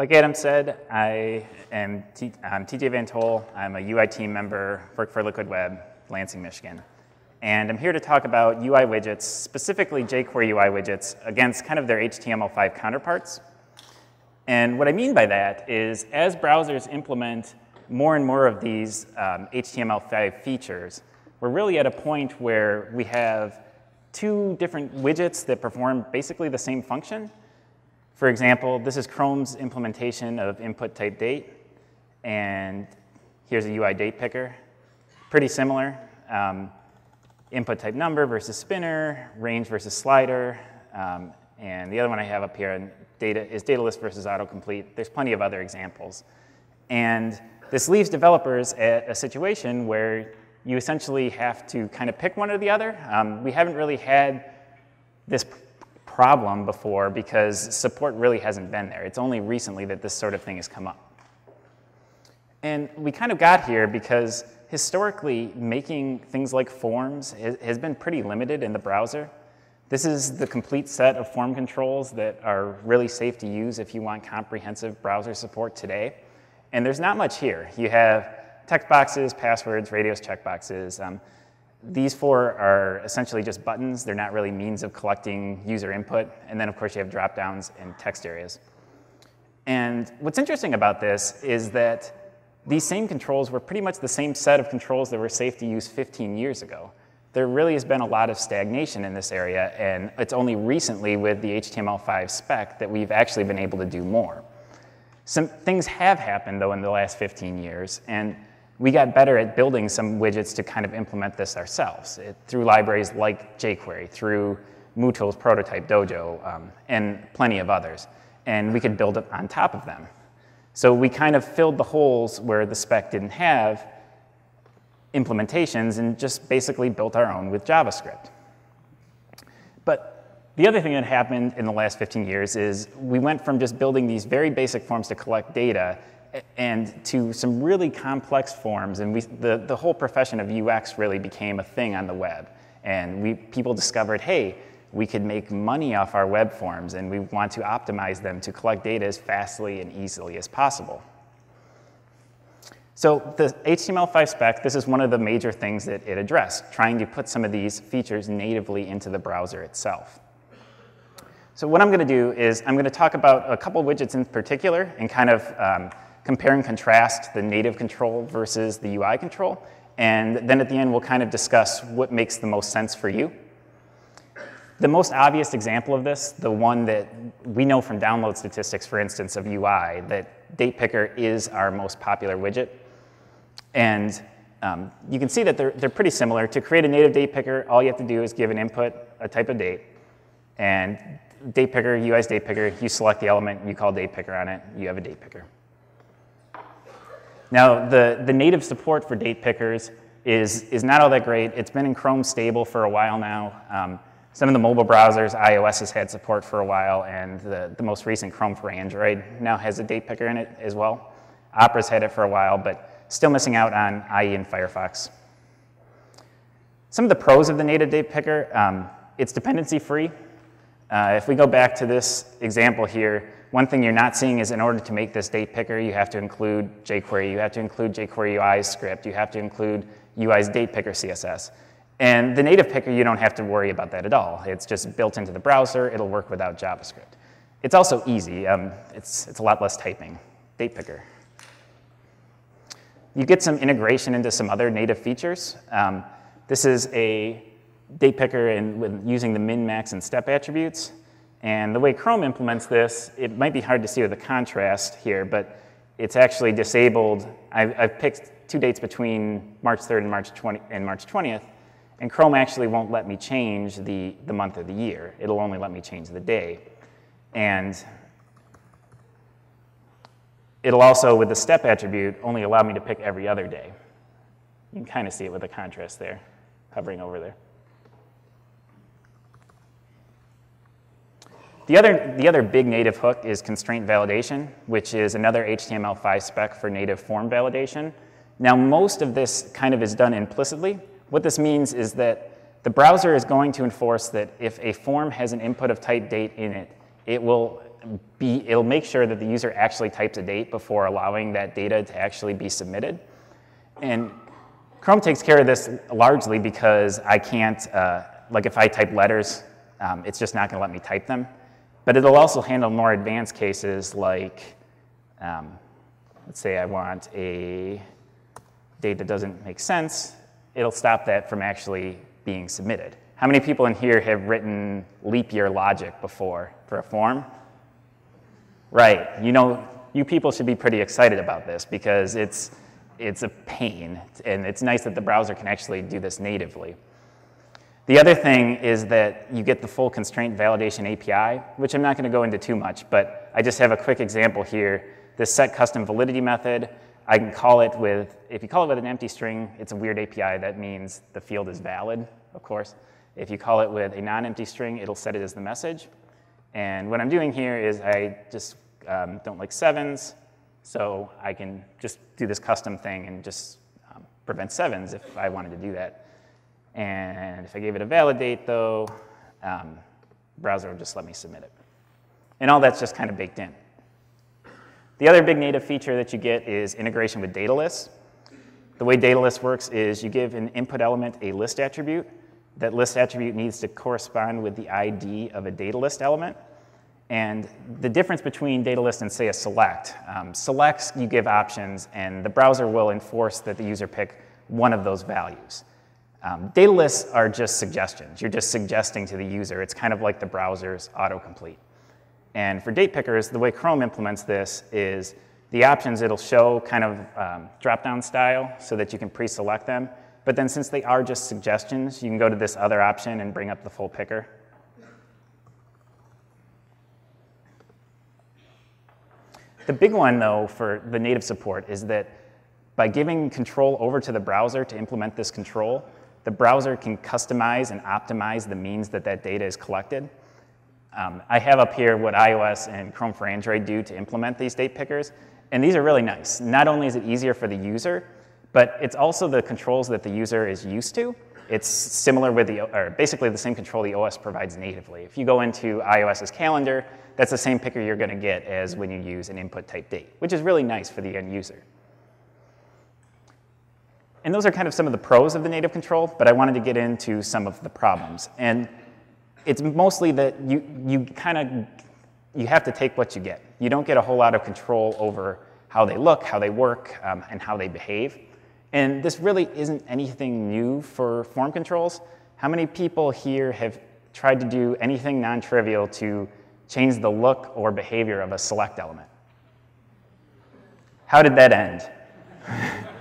Like Adam said, I am T- I'm TJ VanToll. I'm a UI team member, work for Liquid Web, Lansing, Michigan. And I'm here to talk about UI widgets, specifically jQuery UI widgets, against kind of their HTML5 counterparts. And what I mean by that is as browsers implement more and more of these um, HTML5 features, we're really at a point where we have two different widgets that perform basically the same function. For example, this is Chrome's implementation of input type date, and here's a UI date picker. Pretty similar. Um, input type number versus spinner, range versus slider, um, and the other one I have up here data, is data list versus autocomplete. There's plenty of other examples. And this leaves developers at a situation where you essentially have to kind of pick one or the other. Um, we haven't really had this problem before because support really hasn't been there. It's only recently that this sort of thing has come up. And we kind of got here because historically, making things like forms has been pretty limited in the browser. This is the complete set of form controls that are really safe to use if you want comprehensive browser support today. And there's not much here. You have text boxes, passwords, radios, checkboxes. Um, these four are essentially just buttons. They're not really means of collecting user input. And then, of course, you have drop downs and text areas. And what's interesting about this is that these same controls were pretty much the same set of controls that were safe to use 15 years ago. There really has been a lot of stagnation in this area, and it's only recently with the HTML5 spec that we've actually been able to do more. Some things have happened, though, in the last 15 years, and we got better at building some widgets to kind of implement this ourselves it, through libraries like jQuery, through Mootools Prototype Dojo, um, and plenty of others. And we could build it on top of them. So we kind of filled the holes where the spec didn't have implementations and just basically built our own with JavaScript. But the other thing that happened in the last 15 years is we went from just building these very basic forms to collect data and to some really complex forms. And we, the, the whole profession of UX really became a thing on the web. And we, people discovered, hey, we could make money off our web forms and we want to optimize them to collect data as fastly and easily as possible. So the HTML5 spec, this is one of the major things that it addressed, trying to put some of these features natively into the browser itself. So what I'm going to do is I'm going to talk about a couple widgets in particular and kind of um, compare and contrast the native control versus the UI control. And then at the end, we'll kind of discuss what makes the most sense for you. The most obvious example of this, the one that we know from download statistics, for instance, of UI, that Date Picker is our most popular widget. And um, you can see that they're, they're pretty similar. To create a native date picker, all you have to do is give an input, a type of date, and date picker, UI's date picker, you select the element, you call date picker on it, you have a date picker. Now, the, the native support for date pickers is, is not all that great. It's been in Chrome stable for a while now. Um, some of the mobile browsers, iOS has had support for a while, and the, the most recent Chrome for Android now has a date picker in it as well. Opera's had it for a while, but still missing out on IE and Firefox. Some of the pros of the native date picker, um, it's dependency free. Uh, if we go back to this example here, one thing you're not seeing is in order to make this date picker, you have to include jQuery, you have to include jQuery UI's script, you have to include UI's date picker CSS. And the native picker, you don't have to worry about that at all. It's just built into the browser. It'll work without JavaScript. It's also easy. Um, it's, it's a lot less typing. Date picker. You get some integration into some other native features. Um, this is a date picker in, with using the min, max, and step attributes. And the way Chrome implements this, it might be hard to see with the contrast here, but it's actually disabled. I've, I've picked two dates between March 3rd and March, 20, and March 20th, and Chrome actually won't let me change the, the month of the year. It'll only let me change the day. And it'll also, with the step attribute, only allow me to pick every other day. You can kind of see it with the contrast there, hovering over there. The other, the other big native hook is constraint validation, which is another HTML5 spec for native form validation. Now, most of this kind of is done implicitly, what this means is that the browser is going to enforce that if a form has an input of type date in it, it will be, it'll make sure that the user actually types a date before allowing that data to actually be submitted. And Chrome takes care of this largely because I can't, uh, like if I type letters, um, it's just not gonna let me type them. But it'll also handle more advanced cases like, um, let's say I want a date that doesn't make sense, it'll stop that from actually being submitted. How many people in here have written leap year logic before for a form? Right, you know, you people should be pretty excited about this because it's, it's a pain, and it's nice that the browser can actually do this natively. The other thing is that you get the full constraint validation API, which I'm not going to go into too much, but I just have a quick example here. This set custom validity method, I can call it with, if you call it with an empty string, it's a weird API that means the field is valid, of course. If you call it with a non-empty string, it'll set it as the message. And what I'm doing here is I just um, don't like sevens, so I can just do this custom thing and just um, prevent sevens if I wanted to do that. And if I gave it a validate, though, um, browser will just let me submit it. And all that's just kind of baked in. The other big native feature that you get is integration with data lists. The way data list works is you give an input element a list attribute. That list attribute needs to correspond with the ID of a data list element. And the difference between data list and say a select, um, selects you give options and the browser will enforce that the user pick one of those values. Um, data lists are just suggestions. You're just suggesting to the user. It's kind of like the browser's autocomplete. And for date pickers, the way Chrome implements this is the options it'll show kind of um, drop-down style so that you can pre-select them. But then since they are just suggestions, you can go to this other option and bring up the full picker. The big one, though, for the native support is that by giving control over to the browser to implement this control, the browser can customize and optimize the means that that data is collected. Um, I have up here what iOS and Chrome for Android do to implement these date pickers, and these are really nice. Not only is it easier for the user, but it's also the controls that the user is used to. It's similar with the, or basically the same control the OS provides natively. If you go into iOS's calendar, that's the same picker you're gonna get as when you use an input type date, which is really nice for the end user. And those are kind of some of the pros of the native control, but I wanted to get into some of the problems. And it's mostly that you, you kind of, you have to take what you get. You don't get a whole lot of control over how they look, how they work, um, and how they behave. And this really isn't anything new for form controls. How many people here have tried to do anything non-trivial to change the look or behavior of a select element? How did that end?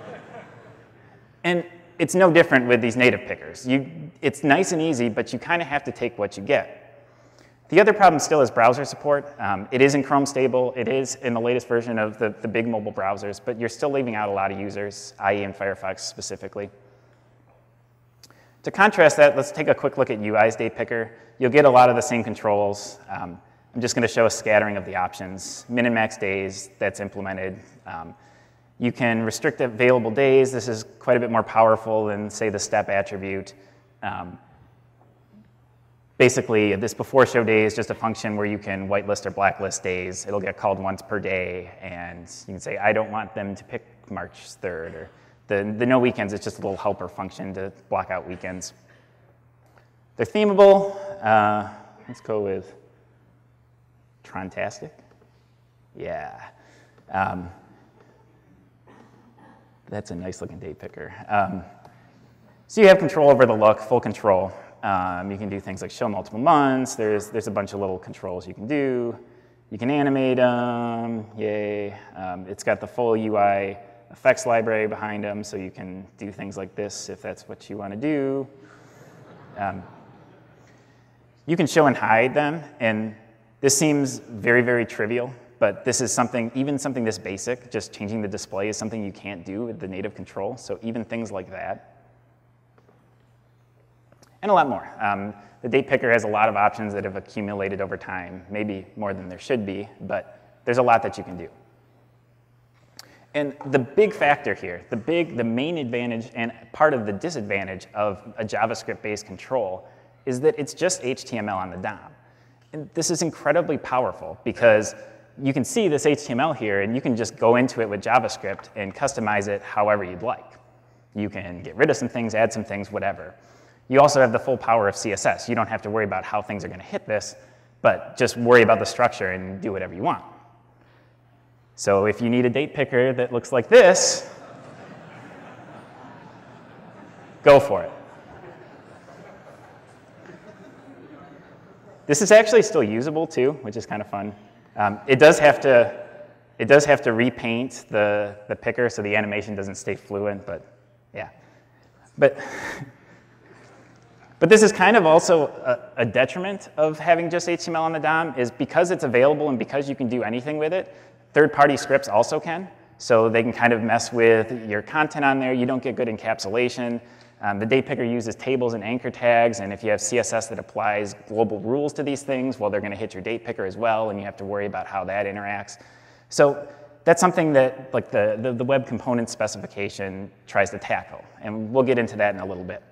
And it's no different with these native pickers. You, it's nice and easy, but you kind of have to take what you get. The other problem still is browser support. Um, it is in Chrome stable. It is in the latest version of the, the big mobile browsers, but you're still leaving out a lot of users, IE and Firefox specifically. To contrast that, let's take a quick look at UI's date picker. You'll get a lot of the same controls. Um, I'm just going to show a scattering of the options. Min and max days, that's implemented. Um, you can restrict available days. This is quite a bit more powerful than, say, the step attribute. Um, basically, this before show day is just a function where you can whitelist or blacklist days. It'll get called once per day, and you can say, I don't want them to pick March 3rd. Or the, the no weekends is just a little helper function to block out weekends. They're themable. Uh, let's go with Trontastic. Yeah. Um, that's a nice looking date picker. Um, so you have control over the look, full control. Um, you can do things like show multiple months. There's, there's a bunch of little controls you can do. You can animate them, yay. Um, it's got the full UI effects library behind them, so you can do things like this if that's what you want to do. Um, you can show and hide them, and this seems very, very trivial, but this is something, even something this basic, just changing the display is something you can't do with the native control. So even things like that. And a lot more. Um, the date picker has a lot of options that have accumulated over time, maybe more than there should be, but there's a lot that you can do. And the big factor here, the big, the main advantage and part of the disadvantage of a JavaScript-based control is that it's just HTML on the DOM. And this is incredibly powerful because you can see this HTML here and you can just go into it with JavaScript and customize it however you'd like. You can get rid of some things, add some things, whatever. You also have the full power of CSS. You don't have to worry about how things are going to hit this, but just worry about the structure and do whatever you want. So if you need a date picker that looks like this, go for it. This is actually still usable too, which is kind of fun. Um, it does have to, it does have to repaint the, the picker so the animation doesn't stay fluent, but yeah. But, but this is kind of also a, a detriment of having just HTML on the DOM is because it's available and because you can do anything with it, third-party scripts also can. So they can kind of mess with your content on there. You don't get good encapsulation. Um, the date picker uses tables and anchor tags, and if you have CSS that applies global rules to these things, well, they're going to hit your date picker as well, and you have to worry about how that interacts. So that's something that like the, the, the web component specification tries to tackle, and we'll get into that in a little bit.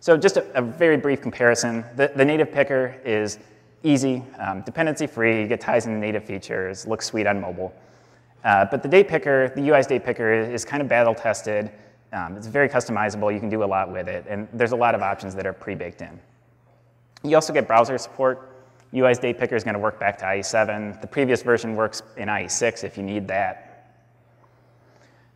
So just a, a very brief comparison. The, the, native picker is easy, um, dependency-free, you get ties into native features, looks sweet on mobile. Uh, but the date picker, the UI's date picker is kind of battle-tested. Um, it's very customizable. You can do a lot with it. And there's a lot of options that are pre-baked in. You also get browser support. UI's date picker is going to work back to IE7. The previous version works in IE6 if you need that.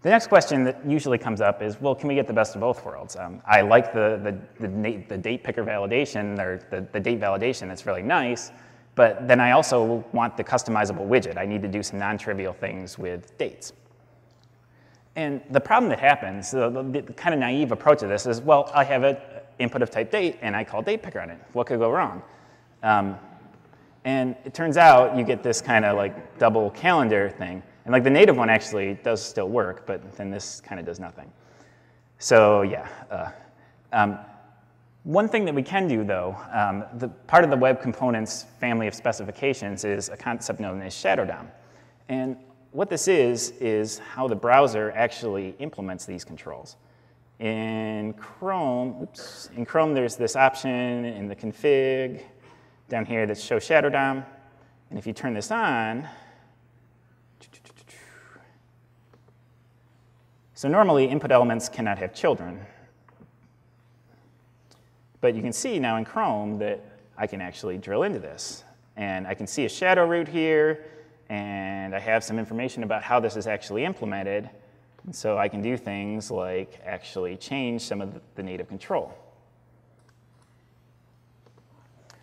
The next question that usually comes up is, well, can we get the best of both worlds? Um, I like the, the, the, the, date picker validation, or the, the date validation, it's really nice, but then I also want the customizable widget. I need to do some non-trivial things with dates. And the problem that happens, the, the, the, kind of naive approach to this is, well, I have an input of type date, and I call date picker on it. What could go wrong? Um, and it turns out you get this kind of like double calendar thing. And like the native one actually does still work, but then this kind of does nothing. So yeah. Uh, um, one thing that we can do though, um, the part of the web components family of specifications is a concept known as shadow DOM. And what this is, is how the browser actually implements these controls. In Chrome, oops, in Chrome there's this option in the config down here that shows Shadow DOM. And if you turn this on, so normally input elements cannot have children. But you can see now in Chrome that I can actually drill into this. And I can see a shadow root here, and I have some information about how this is actually implemented. And so I can do things like actually change some of the native control,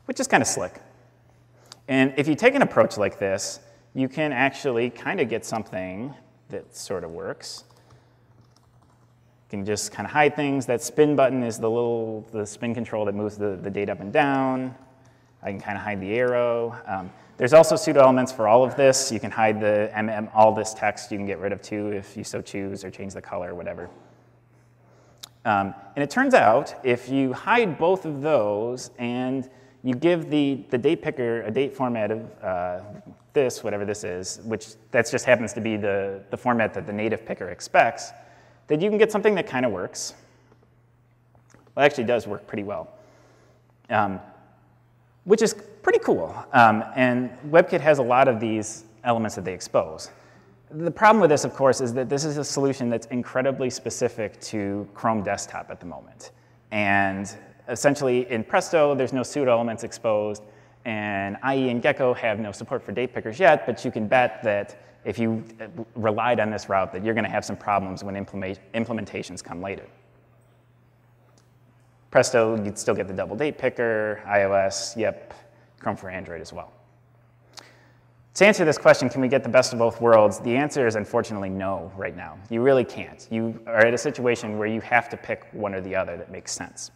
which is kind of slick. And if you take an approach like this, you can actually kind of get something that sort of works. You can just kind of hide things. That spin button is the little the spin control that moves the, the date up and down. I can kind of hide the arrow. Um, there's also pseudo elements for all of this. You can hide the MM, all this text you can get rid of too if you so choose or change the color or whatever. Um, and it turns out if you hide both of those and you give the, the date picker a date format of uh, this, whatever this is, which that just happens to be the, the format that the native picker expects, then you can get something that kind of works. Well, actually does work pretty well. Um, which is pretty cool. Um, and WebKit has a lot of these elements that they expose. The problem with this, of course, is that this is a solution that's incredibly specific to Chrome desktop at the moment. And essentially in Presto, there's no pseudo elements exposed, and IE and Gecko have no support for date pickers yet, but you can bet that if you relied on this route, that you're going to have some problems when implement implementations come later. Presto, you'd still get the double date picker, iOS, yep, Chrome for Android as well. To answer this question, can we get the best of both worlds? The answer is unfortunately no right now. You really can't. You are at a situation where you have to pick one or the other that makes sense.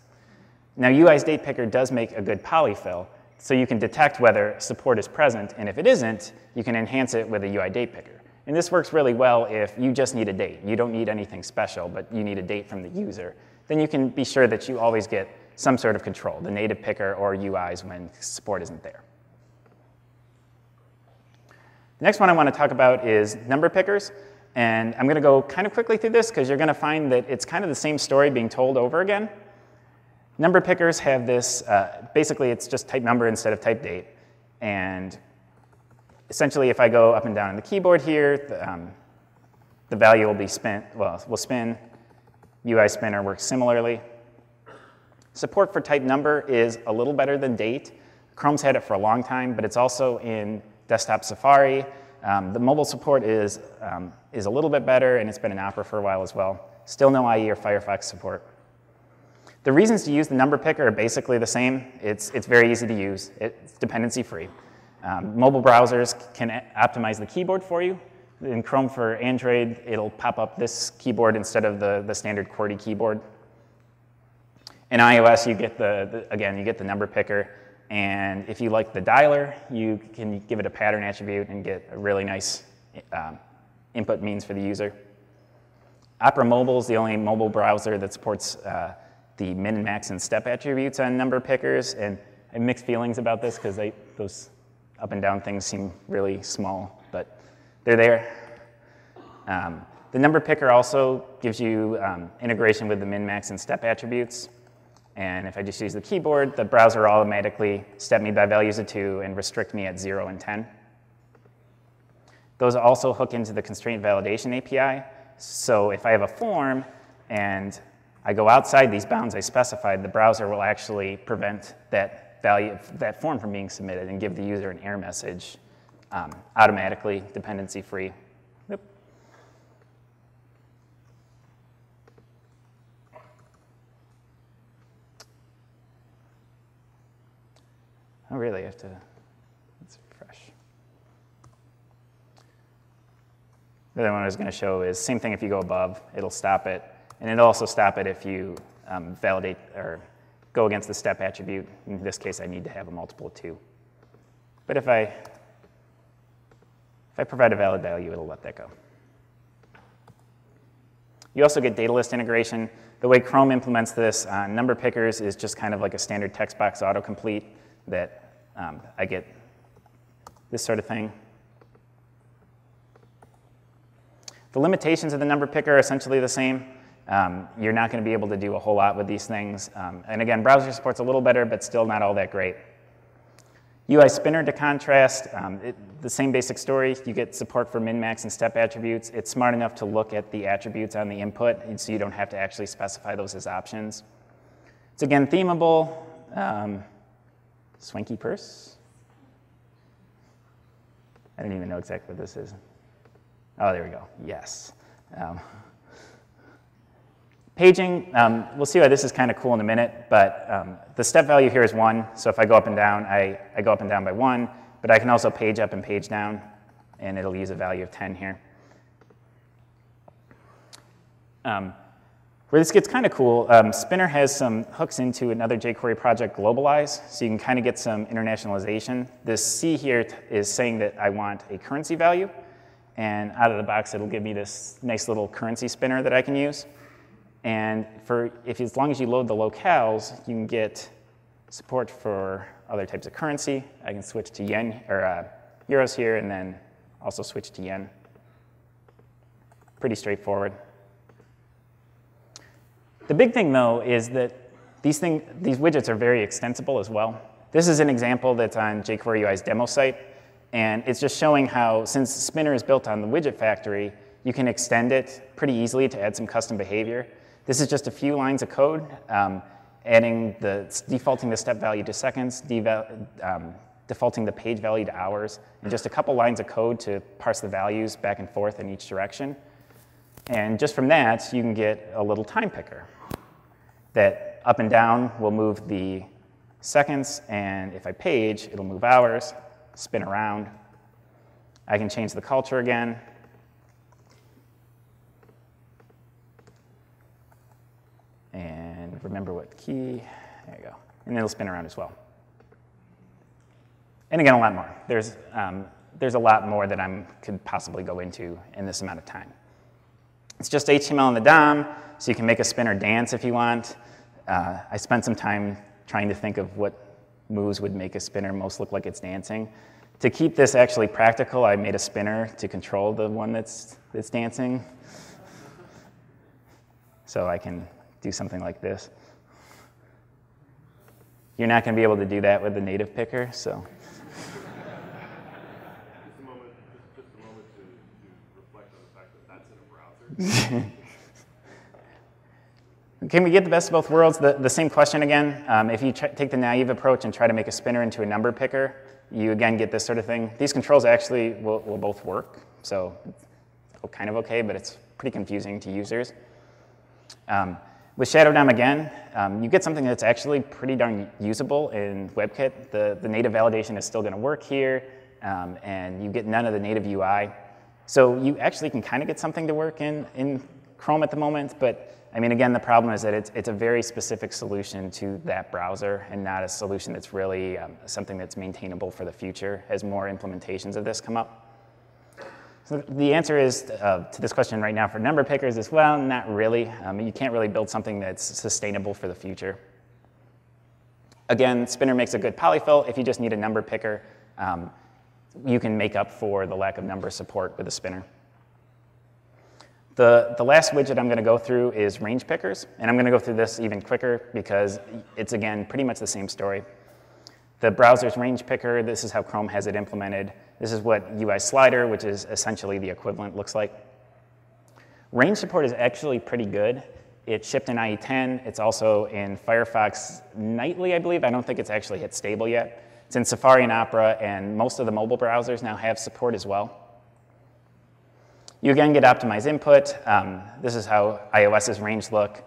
Now, UI's date picker does make a good polyfill, so you can detect whether support is present, and if it isn't, you can enhance it with a UI date picker. And this works really well if you just need a date. You don't need anything special, but you need a date from the user then you can be sure that you always get some sort of control, the native picker or UIs when support isn't there. The next one I want to talk about is number pickers. And I'm going to go kind of quickly through this because you're going to find that it's kind of the same story being told over again. Number pickers have this, uh, basically it's just type number instead of type date. And essentially if I go up and down on the keyboard here, the, um, the value will be spent, well, will spin. UI spinner works similarly. Support for type number is a little better than date. Chrome's had it for a long time, but it's also in desktop Safari. Um, the mobile support is, um, is a little bit better, and it's been in Opera for a while as well. Still no IE or Firefox support. The reasons to use the number picker are basically the same. It's, it's very easy to use. It's dependency free. Um, mobile browsers can optimize the keyboard for you. In Chrome for Android, it'll pop up this keyboard instead of the, the standard QWERTY keyboard. In iOS, you get the, the, again, you get the number picker. And if you like the dialer, you can give it a pattern attribute and get a really nice um, input means for the user. Opera Mobile is the only mobile browser that supports uh, the min, max, and step attributes on number pickers. And I have mixed feelings about this because those up and down things seem really small, but they're there. Um, the number picker also gives you um, integration with the min, max, and step attributes. And if I just use the keyboard, the browser automatically step me by values of 2 and restrict me at 0 and 10. Those also hook into the constraint validation API. So if I have a form and I go outside these bounds I specified, the browser will actually prevent that value, that form from being submitted and give the user an error message um, automatically, dependency free. Yep. Oh, really? I have to, refresh. The other one I was going to show is same thing if you go above, it'll stop it. And it'll also stop it if you um, validate or go against the step attribute. In this case, I need to have a multiple of 2. But if I, if I provide a valid value, it'll let that go. You also get data list integration. The way Chrome implements this on number pickers is just kind of like a standard text box autocomplete that um, I get this sort of thing. The limitations of the number picker are essentially the same. Um, you're not going to be able to do a whole lot with these things. Um, and again, browser support's a little better, but still not all that great. UI Spinner, to contrast, um, it, the same basic story. You get support for min, max, and step attributes. It's smart enough to look at the attributes on the input, so you don't have to actually specify those as options. It's again themable. Um, swanky purse. I don't even know exactly what this is. Oh, there we go. Yes. Um, Paging, um, we'll see why this is kind of cool in a minute, but um, the step value here is 1, so if I go up and down, I, I go up and down by 1, but I can also page up and page down, and it'll use a value of 10 here. Um, where this gets kind of cool, um, Spinner has some hooks into another jQuery project, Globalize, so you can kind of get some internationalization. This C here is saying that I want a currency value, and out of the box, it'll give me this nice little currency spinner that I can use. And for if as long as you load the locales, you can get support for other types of currency. I can switch to yen or uh, euros here, and then also switch to yen. Pretty straightforward. The big thing, though, is that these, thing, these widgets are very extensible as well. This is an example that's on jQuery UI's demo site, and it's just showing how, since Spinner is built on the widget factory, you can extend it pretty easily to add some custom behavior. This is just a few lines of code, um, adding the, defaulting the step value to seconds, um, defaulting the page value to hours, and just a couple lines of code to parse the values back and forth in each direction. And just from that, you can get a little time picker that up and down will move the seconds, and if I page, it'll move hours, spin around. I can change the culture again, and remember what key, there you go. And it'll spin around as well. And again, a lot more. There's, um, there's a lot more that I could possibly go into in this amount of time. It's just HTML in the DOM, so you can make a spinner dance if you want. Uh, I spent some time trying to think of what moves would make a spinner most look like it's dancing. To keep this actually practical, I made a spinner to control the one that's, that's dancing. So I can do something like this. you're not going to be able to do that with the native picker, so. Can we get the best of both worlds? The, the same question again. Um, if you take the naive approach and try to make a spinner into a number picker, you again get this sort of thing. These controls actually will, will both work, so kind of okay, but it's pretty confusing to users. Um, with Shadow DOM again, um, you get something that's actually pretty darn usable in WebKit. The, the native validation is still going to work here, um, and you get none of the native UI. So you actually can kind of get something to work in, in Chrome at the moment, but I mean, again, the problem is that it's, it's a very specific solution to that browser and not a solution that's really um, something that's maintainable for the future as more implementations of this come up. So the answer is uh, to this question right now for number pickers is, well, not really. Um, you can't really build something that's sustainable for the future. Again, Spinner makes a good polyfill. If you just need a number picker, um, you can make up for the lack of number support with a spinner. The, the last widget I'm going to go through is range pickers, and I'm going to go through this even quicker because it's, again, pretty much the same story. The browser's range picker, this is how Chrome has it implemented. This is what UI slider, which is essentially the equivalent, looks like. Range support is actually pretty good. It's shipped in IE10. It's also in Firefox nightly, I believe. I don't think it's actually hit stable yet. It's in Safari and Opera, and most of the mobile browsers now have support as well. You again get optimized input. Um, this is how iOS's range look.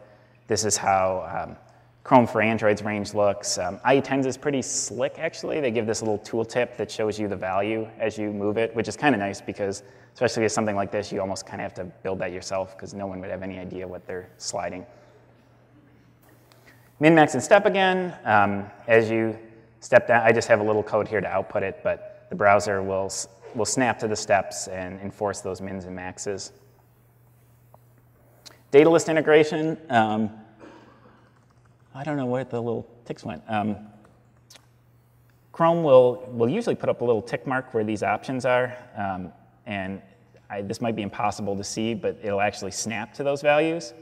This is how um, Chrome for Android's range looks. Um, IE10s is pretty slick, actually. They give this little tooltip that shows you the value as you move it, which is kind of nice because, especially with something like this, you almost kind of have to build that yourself because no one would have any idea what they're sliding. Min, max, and step again. Um, as you step down. I just have a little code here to output it, but the browser will, will snap to the steps and enforce those mins and maxes. Data list integration. Um, I don't know where the little ticks went. Um, Chrome will, will usually put up a little tick mark where these options are, um, and I, this might be impossible to see, but it'll actually snap to those values.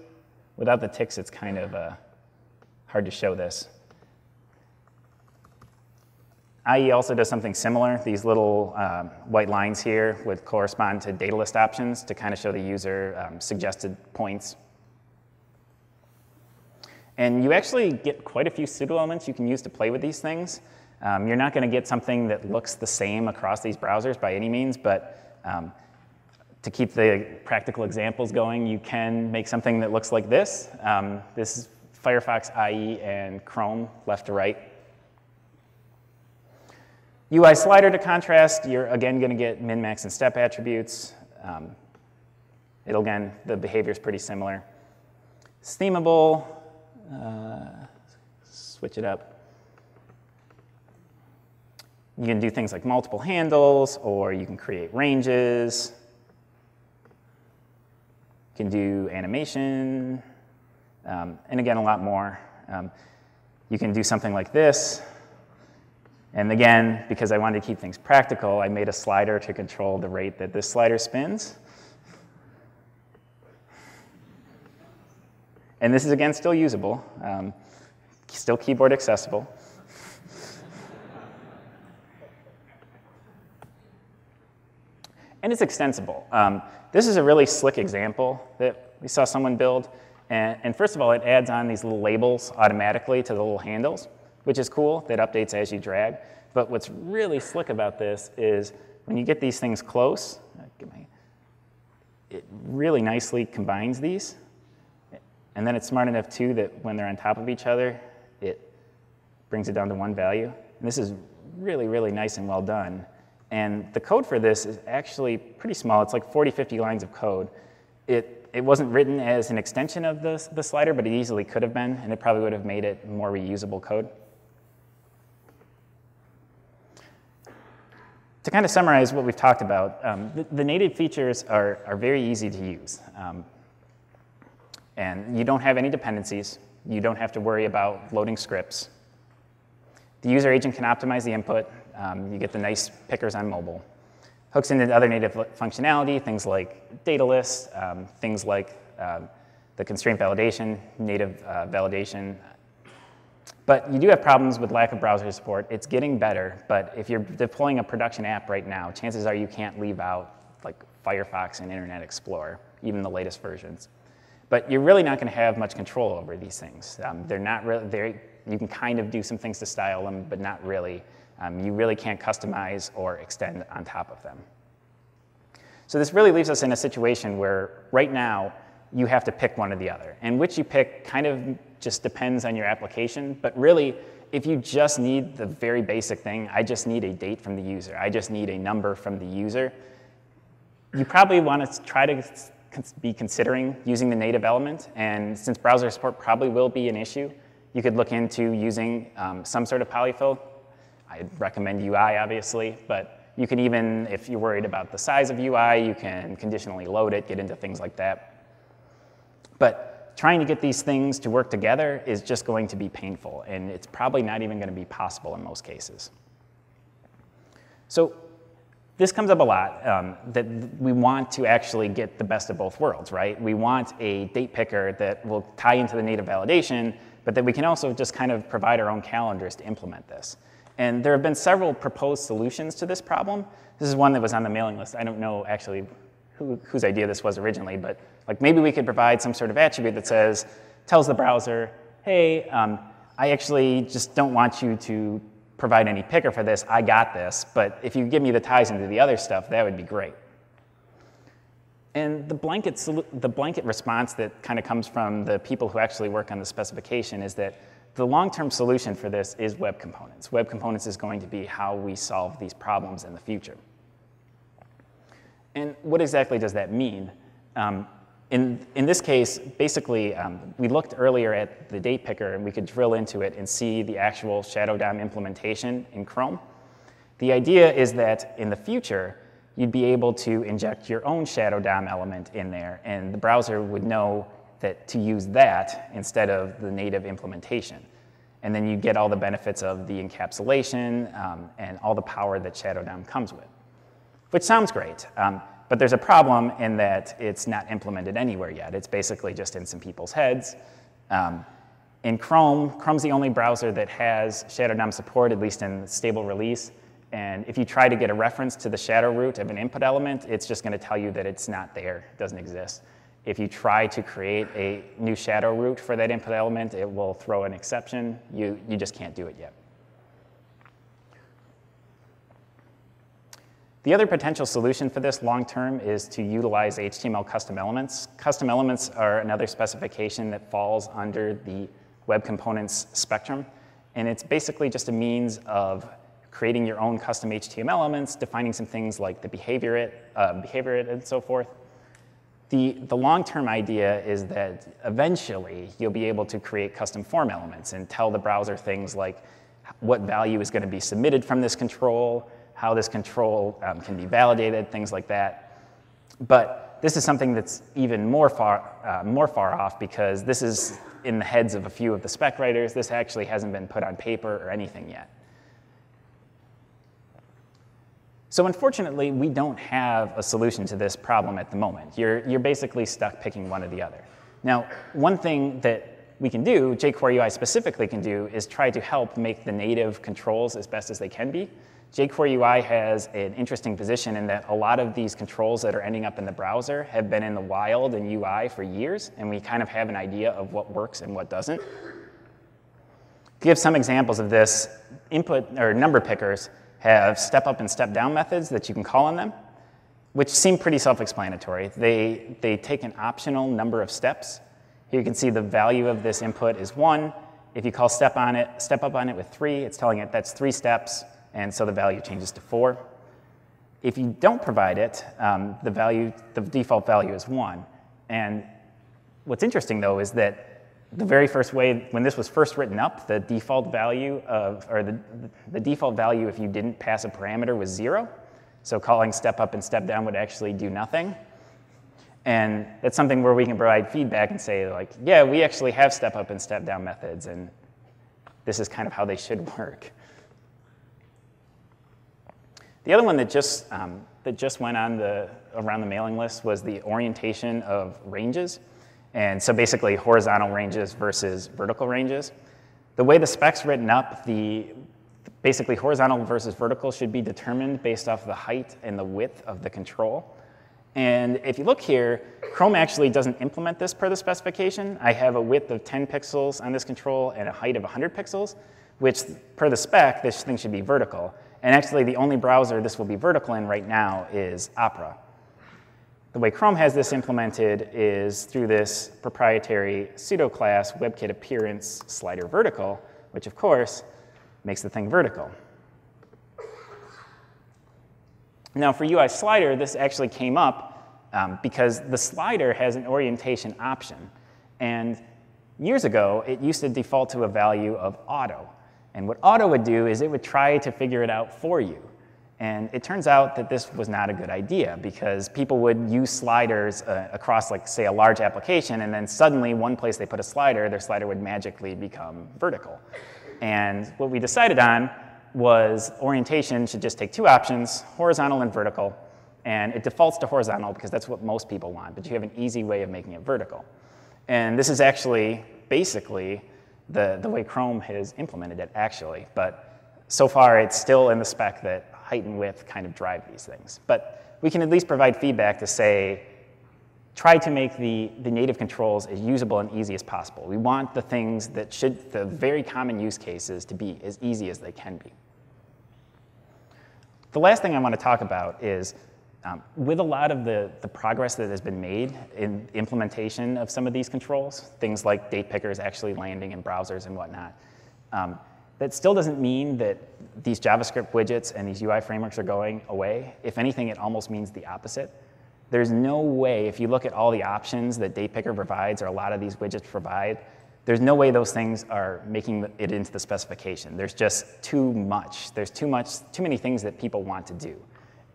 Without the ticks, it's kind of uh, hard to show this. IE also does something similar. These little um, white lines here would correspond to data list options to kind of show the user um, suggested points. And you actually get quite a few pseudo elements you can use to play with these things. Um, you're not going to get something that looks the same across these browsers by any means, but um, to keep the practical examples going, you can make something that looks like this. Um, this is Firefox IE and Chrome left to right. UI slider to contrast, you're again going to get min, max, and step attributes. Um, it'll again, the behavior is pretty similar. Themable, uh, switch it up. You can do things like multiple handles, or you can create ranges. You can do animation, um, and again, a lot more. Um, you can do something like this. And again, because I wanted to keep things practical, I made a slider to control the rate that this slider spins. And this is, again, still usable, um, still keyboard accessible. and it's extensible. Um, this is a really slick example that we saw someone build. And, and first of all, it adds on these little labels automatically to the little handles which is cool, that updates as you drag. But what's really slick about this is when you get these things close, it really nicely combines these. And then it's smart enough too that when they're on top of each other, it brings it down to one value. And this is really, really nice and well done. And the code for this is actually pretty small. It's like 40, 50 lines of code. It, it wasn't written as an extension of the, the slider, but it easily could have been, and it probably would have made it more reusable code. To kind of summarize what we've talked about, um, the, the, native features are, are very easy to use. Um, and you don't have any dependencies. You don't have to worry about loading scripts. The user agent can optimize the input. Um, you get the nice pickers on mobile. Hooks into other native functionality, things like data lists, um, things like um, the constraint validation, native uh, validation. But you do have problems with lack of browser support. It's getting better, but if you're deploying a production app right now, chances are you can't leave out like Firefox and Internet Explorer, even the latest versions. But you're really not going to have much control over these things. Um, they're not really, they're, you can kind of do some things to style them, but not really. Um, you really can't customize or extend on top of them. So this really leaves us in a situation where right now you have to pick one or the other. And which you pick kind of just depends on your application, but really if you just need the very basic thing, I just need a date from the user, I just need a number from the user, you probably want to try to be considering using the native element. And since browser support probably will be an issue, you could look into using um, some sort of polyfill. I'd recommend UI, obviously, but you can even, if you're worried about the size of UI, you can conditionally load it, get into things like that. But trying to get these things to work together is just going to be painful, and it's probably not even going to be possible in most cases. So this comes up a lot, um, that we want to actually get the best of both worlds, right? We want a date picker that will tie into the native validation, but that we can also just kind of provide our own calendars to implement this. And there have been several proposed solutions to this problem. This is one that was on the mailing list. I don't know actually who, whose idea this was originally, but like maybe we could provide some sort of attribute that says, tells the browser, hey, um, I actually just don't want you to provide any picker for this, I got this, but if you give me the ties into the other stuff, that would be great. And the blanket, the blanket response that kind of comes from the people who actually work on the specification is that the long-term solution for this is web components. Web components is going to be how we solve these problems in the future. And what exactly does that mean? Um, in, in this case, basically, um, we looked earlier at the date picker and we could drill into it and see the actual Shadow DOM implementation in Chrome. The idea is that in the future, you'd be able to inject your own Shadow DOM element in there and the browser would know that to use that instead of the native implementation. And then you get all the benefits of the encapsulation um, and all the power that Shadow DOM comes with, which sounds great. Um, but there's a problem in that it's not implemented anywhere yet. It's basically just in some people's heads. Um, in Chrome, Chrome's the only browser that has Shadow DOM support, at least in stable release. And if you try to get a reference to the shadow root of an input element, it's just going to tell you that it's not there, it doesn't exist. If you try to create a new shadow root for that input element, it will throw an exception. You, you just can't do it yet. The other potential solution for this long term is to utilize HTML custom elements. Custom elements are another specification that falls under the web components spectrum. And it's basically just a means of creating your own custom HTML elements, defining some things like the behavior it, uh, behavior it and so forth. The, the long-term idea is that eventually you'll be able to create custom form elements and tell the browser things like what value is going to be submitted from this control, how this control um, can be validated, things like that. But this is something that's even more far, uh, more far off because this is in the heads of a few of the spec writers. This actually hasn't been put on paper or anything yet. So unfortunately, we don't have a solution to this problem at the moment. You're, you're basically stuck picking one or the other. Now, one thing that we can do, jQuery UI specifically can do, is try to help make the native controls as best as they can be jQuery UI has an interesting position in that a lot of these controls that are ending up in the browser have been in the wild and UI for years, and we kind of have an idea of what works and what doesn't. To give some examples of this, input or number pickers have step up and step down methods that you can call on them, which seem pretty self-explanatory. They, they take an optional number of steps. Here you can see the value of this input is one. If you call step on it, step up on it with three, it's telling it that's three steps and so the value changes to 4. If you don't provide it, um, the, value, the default value is 1. And what's interesting, though, is that the very first way, when this was first written up, the default value of, or the, the default value if you didn't pass a parameter was 0. So calling step up and step down would actually do nothing. And that's something where we can provide feedback and say, like, yeah, we actually have step up and step down methods, and this is kind of how they should work. The other one that just, um, that just went on the, around the mailing list was the orientation of ranges. And so basically horizontal ranges versus vertical ranges. The way the spec's written up, the basically horizontal versus vertical should be determined based off the height and the width of the control. And if you look here, Chrome actually doesn't implement this per the specification. I have a width of 10 pixels on this control and a height of 100 pixels, which per the spec, this thing should be vertical. And actually, the only browser this will be vertical in right now is Opera. The way Chrome has this implemented is through this proprietary pseudo class WebKit appearance slider vertical, which of course makes the thing vertical. Now for UI slider, this actually came up um, because the slider has an orientation option. And years ago, it used to default to a value of auto. And what auto would do is it would try to figure it out for you. And it turns out that this was not a good idea because people would use sliders uh, across, like, say, a large application, and then suddenly, one place they put a slider, their slider would magically become vertical. And what we decided on was orientation should just take two options, horizontal and vertical. And it defaults to horizontal because that's what most people want, but you have an easy way of making it vertical. And this is actually basically the, the way Chrome has implemented it, actually. But so far, it's still in the spec that height and width kind of drive these things. But we can at least provide feedback to say, try to make the, the native controls as usable and easy as possible. We want the things that should, the very common use cases to be as easy as they can be. The last thing I want to talk about is um, with a lot of the, the progress that has been made in implementation of some of these controls, things like date pickers actually landing in browsers and whatnot, um, that still doesn't mean that these JavaScript widgets and these UI frameworks are going away. If anything, it almost means the opposite. There's no way, if you look at all the options that Date Picker provides or a lot of these widgets provide, there's no way those things are making it into the specification. There's just too much. There's too much, too many things that people want to do.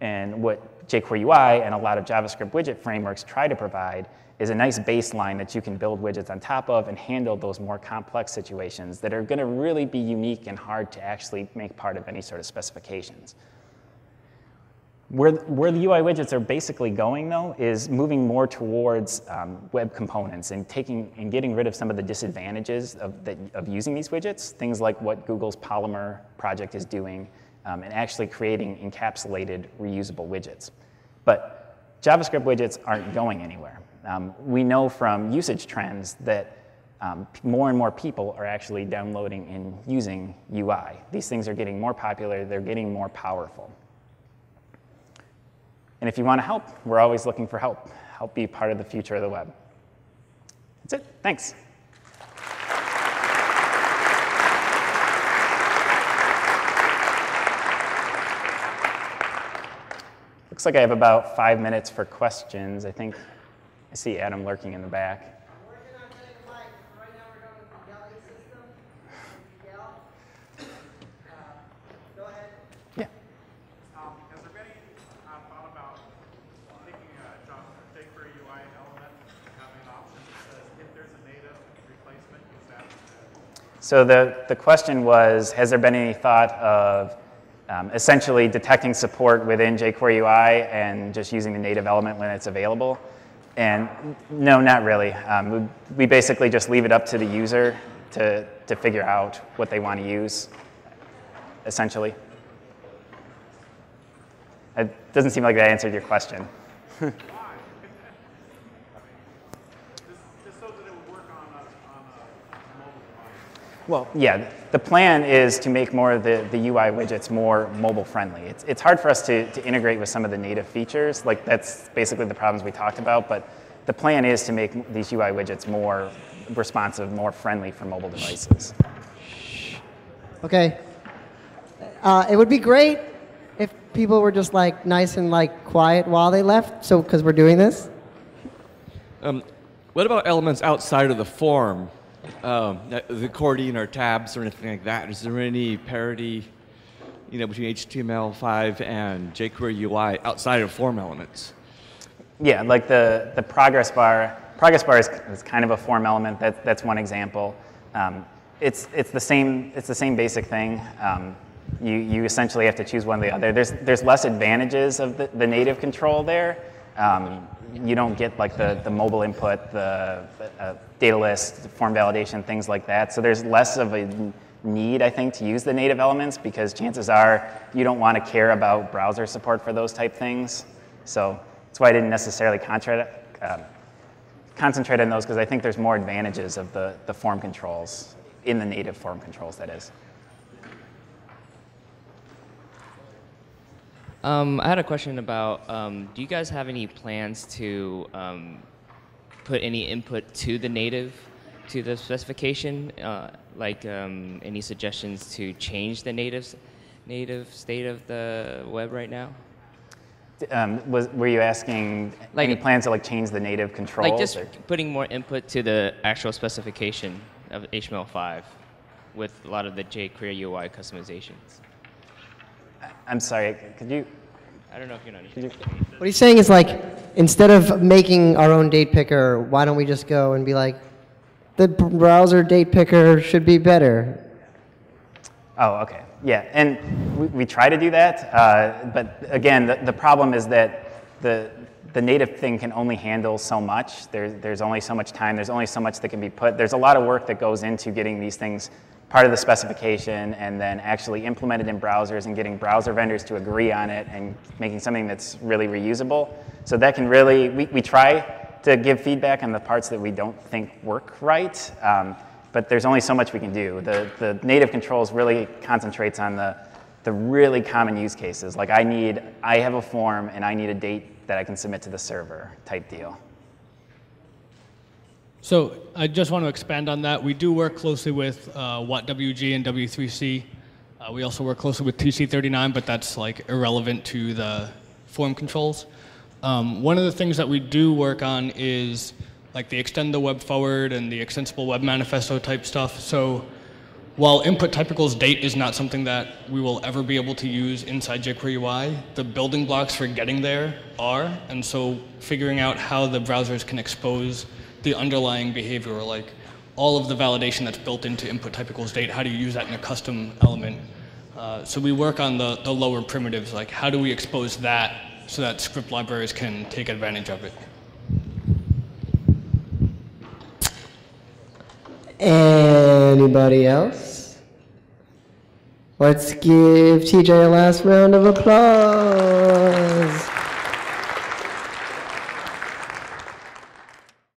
And what jQuery UI and a lot of JavaScript widget frameworks try to provide is a nice baseline that you can build widgets on top of and handle those more complex situations that are going to really be unique and hard to actually make part of any sort of specifications. Where, where the UI widgets are basically going, though, is moving more towards um, web components and taking and getting rid of some of the disadvantages of, the, of using these widgets, things like what Google's Polymer project is doing, um, and actually creating encapsulated reusable widgets. But JavaScript widgets aren't going anywhere. Um, we know from usage trends that um, more and more people are actually downloading and using UI. These things are getting more popular, they're getting more powerful. And if you want to help, we're always looking for help. Help be part of the future of the web. That's it. Thanks. Looks like I have about five minutes for questions. I think I see Adam lurking in the back. Yeah. So the, the question was, has there been any thought of um, essentially detecting support within jQuery UI and just using the native element when it's available? And no, not really. Um, we, basically just leave it up to the user to, to figure out what they want to use, essentially. It doesn't seem like that answered your question. Well, yeah, the plan is to make more of the, the UI widgets more mobile friendly. It's, it's hard for us to, to integrate with some of the native features. Like that's basically the problems we talked about, but the plan is to make these UI widgets more responsive, more friendly for mobile devices. Okay. Uh, it would be great if people were just like nice and like quiet while they left. So, because we're doing this. Um, what about elements outside of the form? Um, the accordion or tabs or anything like that? Is there any parity, you know, between HTML5 and jQuery UI outside of form elements? Yeah, like the, the progress bar. Progress bar is, is kind of a form element. That, that's one example. Um, it's, it's, the same, it's the same basic thing. Um, you, you essentially have to choose one or the other. There's, there's less advantages of the, the native control there. Um, you don't get like the, the mobile input, the uh, data list, form validation, things like that. So there's less of a need, I think, to use the native elements because chances are you don't want to care about browser support for those type things. So that's why I didn't necessarily um, concentrate on those because I think there's more advantages of the, the form controls in the native form controls, that is. Um, I had a question about um, do you guys have any plans to um, put any input to the native, to the specification? Uh, like um, any suggestions to change the native, native state of the web right now? Um, was, were you asking Like- any plans to like change the native controls? Like just or- putting more input to the actual specification of HTML5 with a lot of the jQuery UI customizations. I'm sorry, could you, I don't know if you're not could you What he's saying is like, instead of making our own date picker, why don't we just go and be like, the browser date picker should be better. Oh, okay. Yeah, and we, we try to do that, uh, but again, the, the problem is that the, the native thing can only handle so much. There, there's only so much time, there's only so much that can be put. There's a lot of work that goes into getting these things part of the specification and then actually implemented in browsers and getting browser vendors to agree on it and making something that's really reusable. So that can really, we, we try to give feedback on the parts that we don't think work right. Um, but there's only so much we can do. The, the native controls really concentrates on the, the really common use cases. Like I need, I have a form and I need a date that I can submit to the server type deal. So I just want to expand on that. We do work closely with uh, WHATWG and W3C. Uh, we also work closely with TC39, but that's like irrelevant to the form controls. Um, one of the things that we do work on is like the extend the web forward and the extensible web manifesto type stuff. So while input type equals date is not something that we will ever be able to use inside jQuery UI, the building blocks for getting there are. And so figuring out how the browsers can expose the underlying behavior, or like all of the validation that's built into input type equals date, how do you use that in a custom element? Uh, so we work on the, the lower primitives, like how do we expose that so that script libraries can take advantage of it? Anybody else? Let's give TJ a last round of applause.